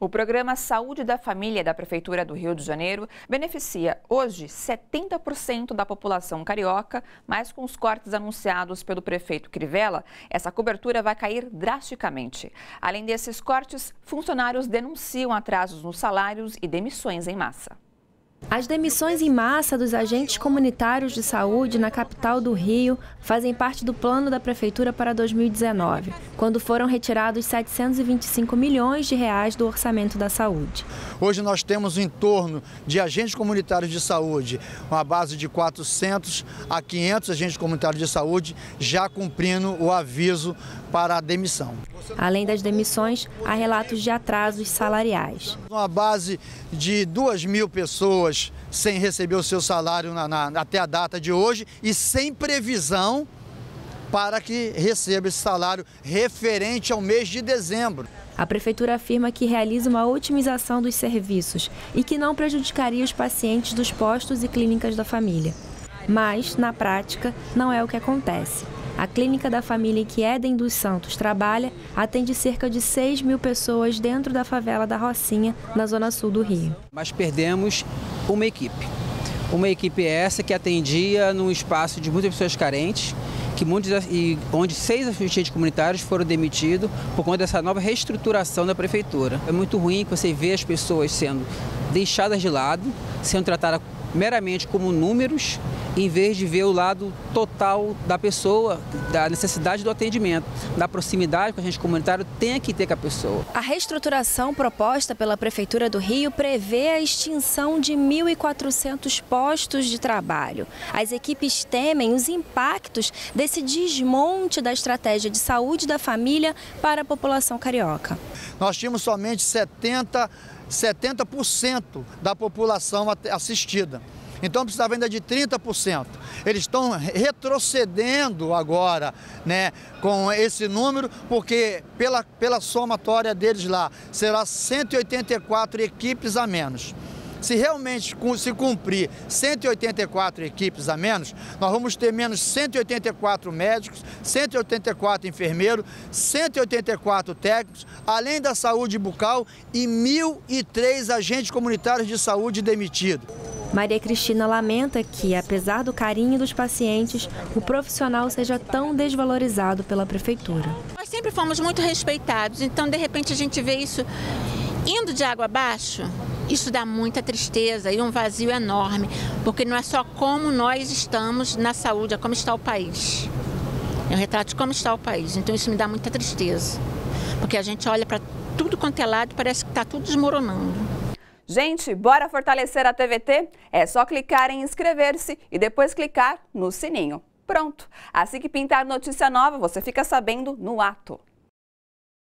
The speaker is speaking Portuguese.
O programa Saúde da Família da Prefeitura do Rio de Janeiro beneficia hoje 70% da população carioca, mas com os cortes anunciados pelo prefeito Crivella, essa cobertura vai cair drasticamente. Além desses cortes, funcionários denunciam atrasos nos salários e demissões em massa. As demissões em massa dos agentes comunitários de saúde na capital do Rio fazem parte do plano da prefeitura para 2019, quando foram retirados 725 milhões de reais do orçamento da saúde. Hoje nós temos em torno de agentes comunitários de saúde, uma base de 400 a 500 agentes comunitários de saúde já cumprindo o aviso para a demissão. Além das demissões, há relatos de atrasos salariais. Uma base de 2 mil pessoas sem receber o seu salário na, na, até a data de hoje e sem previsão para que receba esse salário referente ao mês de dezembro. A Prefeitura afirma que realiza uma otimização dos serviços e que não prejudicaria os pacientes dos postos e clínicas da família. Mas, na prática, não é o que acontece. A Clínica da Família em que Éden dos Santos trabalha atende cerca de 6 mil pessoas dentro da favela da Rocinha, na zona sul do Rio. Mas perdemos uma equipe. Uma equipe essa que atendia num espaço de muitas pessoas carentes, que muitos, e onde seis assistentes comunitários foram demitidos por conta dessa nova reestruturação da prefeitura. É muito ruim que você vê as pessoas sendo deixadas de lado, sendo tratadas meramente como números, em vez de ver o lado total da pessoa, da necessidade do atendimento, da proximidade que a gente comunitário tem que ter com a pessoa. A reestruturação proposta pela Prefeitura do Rio prevê a extinção de 1.400 postos de trabalho. As equipes temem os impactos desse desmonte da estratégia de saúde da família para a população carioca. Nós tínhamos somente 70 70% da população assistida. Então precisava ainda de 30%. Eles estão retrocedendo agora né, com esse número, porque pela, pela somatória deles lá será 184 equipes a menos. Se realmente se cumprir 184 equipes a menos, nós vamos ter menos 184 médicos, 184 enfermeiros, 184 técnicos, além da saúde bucal e 1.003 agentes comunitários de saúde demitidos. Maria Cristina lamenta que, apesar do carinho dos pacientes, o profissional seja tão desvalorizado pela prefeitura. Nós sempre fomos muito respeitados, então de repente a gente vê isso indo de água abaixo. Isso dá muita tristeza e um vazio enorme, porque não é só como nós estamos na saúde, é como está o país. É um retrato de como está o país. Então isso me dá muita tristeza, porque a gente olha para tudo quanto é lado e parece que está tudo desmoronando. Gente, bora fortalecer a TVT? É só clicar em inscrever-se e depois clicar no sininho. Pronto! Assim que pintar notícia nova, você fica sabendo no ato.